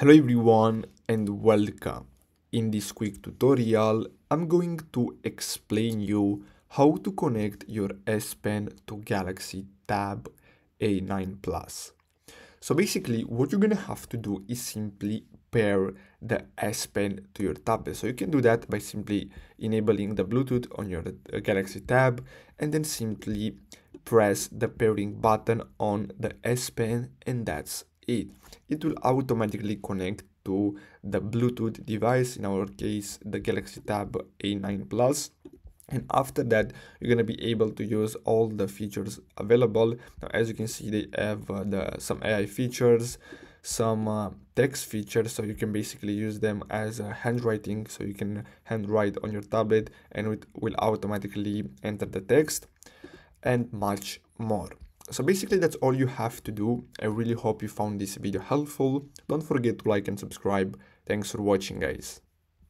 Hello everyone and welcome. In this quick tutorial, I'm going to explain you how to connect your S Pen to Galaxy Tab A9 Plus. So basically what you're gonna have to do is simply pair the S Pen to your tablet. So you can do that by simply enabling the Bluetooth on your uh, Galaxy Tab and then simply press the pairing button on the S Pen and that's it. It will automatically connect to the Bluetooth device, in our case, the Galaxy Tab A9 Plus. And after that, you're gonna be able to use all the features available. Now, as you can see, they have uh, the some AI features, some uh, text features, so you can basically use them as uh, handwriting. So you can handwrite on your tablet, and it will automatically enter the text, and much more. So basically that's all you have to do. I really hope you found this video helpful. Don't forget to like and subscribe. Thanks for watching guys.